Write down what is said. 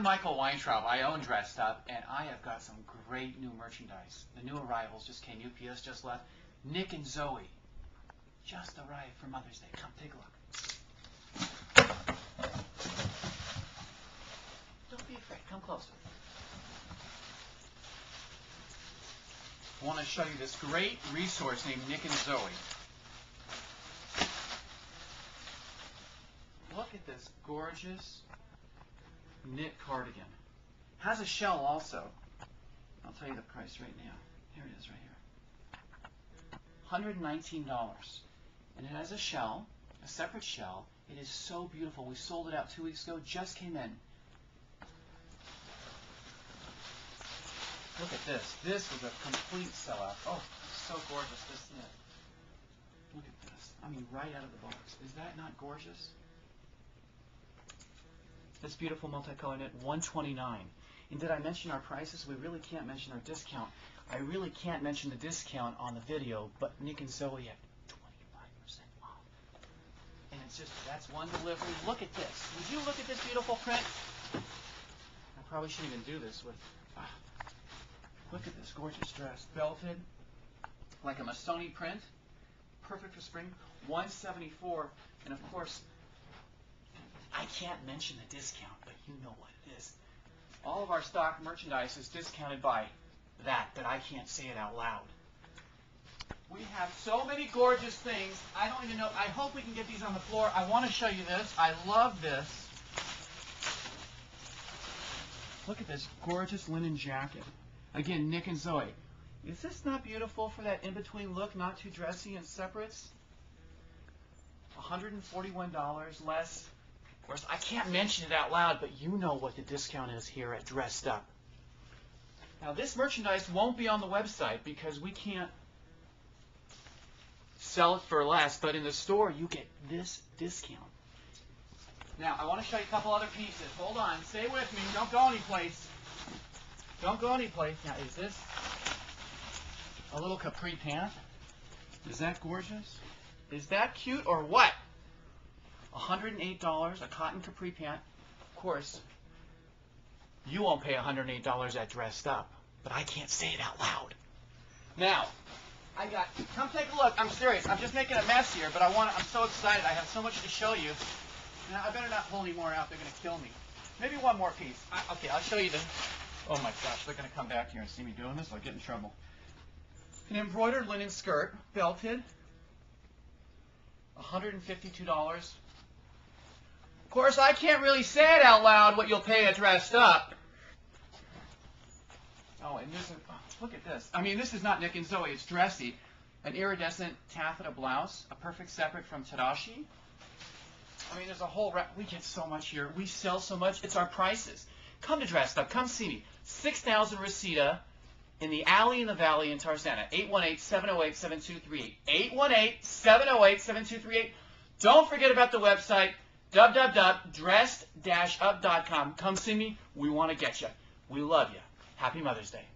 I'm Michael Weintraub. I own Dressed Up, and I have got some great new merchandise. The new arrivals just came. UPS just left. Nick and Zoe just arrived for Mother's Day. Come take a look. Don't be afraid. Come closer. I want to show you this great resource named Nick and Zoe. Look at this gorgeous knit cardigan. Has a shell also. I'll tell you the price right now. Here it is right here. $119. And it has a shell, a separate shell. It is so beautiful. We sold it out two weeks ago. Just came in. Look at this. This was a complete sellout. Oh, so gorgeous, this knit. Look at this. I mean, right out of the box. Is that not gorgeous? This beautiful multicolor knit, 129 And did I mention our prices? We really can't mention our discount. I really can't mention the discount on the video, but Nick and Zoe have 25% off. And it's just, that's one delivery. Look at this. Would you look at this beautiful print? I probably shouldn't even do this with, ah. look at this gorgeous dress. Belted, like a Missoni print. Perfect for spring. 174 And of course, can't mention the discount, but you know what it is. All of our stock merchandise is discounted by that, but I can't say it out loud. We have so many gorgeous things. I don't even know. I hope we can get these on the floor. I want to show you this. I love this. Look at this gorgeous linen jacket. Again, Nick and Zoe. Is this not beautiful for that in-between look, not too dressy and separates? $141 less course, I can't mention it out loud, but you know what the discount is here at Dressed Up. Now, this merchandise won't be on the website because we can't sell it for less, but in the store, you get this discount. Now, I want to show you a couple other pieces. Hold on. Stay with me. Don't go anyplace. Don't go anyplace. Now, is this a little capri pant? Is that gorgeous? Is that cute or what? $108, a cotton capri pant. Of course, you won't pay $108 at Dressed Up, but I can't say it out loud. Now, I got, come take a look. I'm serious. I'm just making a mess here, but I want to, I'm so excited. I have so much to show you. Now, I better not pull any more out. They're going to kill me. Maybe one more piece. I, okay, I'll show you the, oh my gosh, they're going to come back here and see me doing this. I'll get in trouble. An embroidered linen skirt, belted, $152. Of course, I can't really say it out loud what you'll pay at dressed up. Oh, and this is, oh, look at this. I mean, this is not Nick and Zoe, it's dressy. An iridescent taffeta blouse, a perfect separate from Tadashi. I mean, there's a whole, we get so much here. We sell so much, it's our prices. Come to Dressed Up, come see me. 6000 Reseda in the alley in the valley in Tarzana. 818-708-7238. 818-708-7238. Don't forget about the website www.dressed-up.com. Come see me. We want to get you. We love you. Happy Mother's Day.